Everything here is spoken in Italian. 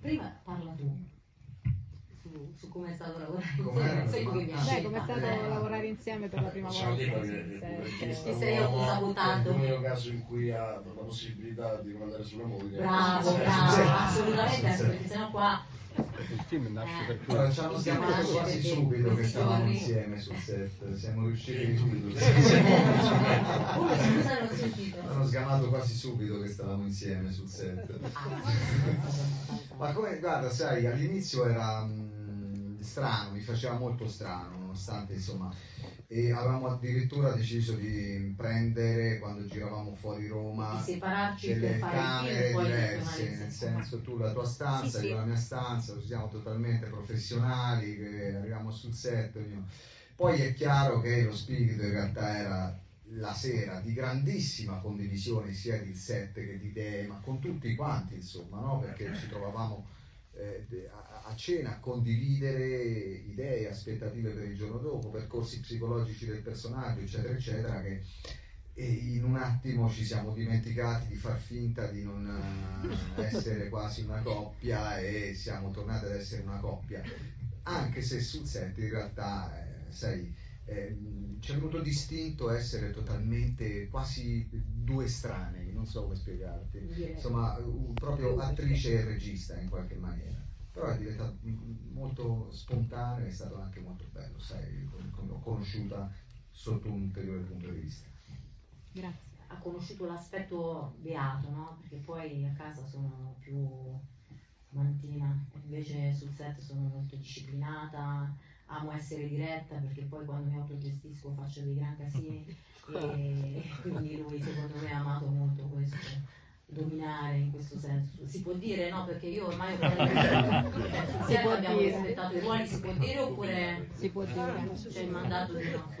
prima parla tu su, su come è stato lavorare com insieme. Sei tu che mi come è stato eh, lavorare insieme per la prima diciamo volta? Che, ti sei autosabotato. È l'unico caso in cui ha la possibilità di mandare sulla moglie. Bravo, bravo, assolutamente, perché sennò qua il film nasce eh. per quello. Allora, ci hanno quasi subito che stavamo insieme sul set, siamo riusciti subito. Come Sgamato quasi subito che stavamo insieme sul set. Ma come, guarda, sai, all'inizio era mm, strano, mi faceva molto strano, nonostante insomma, e avevamo addirittura deciso di prendere quando giravamo fuori Roma Di separarci delle camere film, diverse, nel senso tu la tua stanza, Sì, sì. io la mia stanza, siamo totalmente professionali, che arriviamo sul set, ognuno. Poi è chiaro che lo spirito in realtà era la sera di grandissima condivisione sia di set che di idee, ma con tutti quanti insomma, no? perché ci trovavamo eh, a, cena a condividere idee, aspettative per il giorno dopo, percorsi psicologici del personaggio, eccetera, eccetera, che in un attimo ci siamo dimenticati di far finta di non eh, essere quasi una coppia e siamo tornati ad essere una coppia, anche se sul set in realtà, eh, sai, eh, ci è venuto distinto essere totalmente quasi due estranei, non so come spiegarti, insomma, un- proprio attrice e regista in qualche maniera. Però è diventato molto spontaneo, è stato anche molto bello, sai, l'ho conosciuta sotto un ulteriore punto di vista. Grazie. ha conosciuto l'aspetto beato, no? Perché poi a casa sono più mantina, invece sul set sono molto disciplinata, amo essere diretta perché poi quando mi autogestisco faccio dei gran casini. E quindi lui secondo me ha amato molto questo dominare in questo senso. Si può dire no? Perché io ormai Si può abbiamo dire. rispettato i ruoli si può dire oppure Si può dire. c'è il mandato di no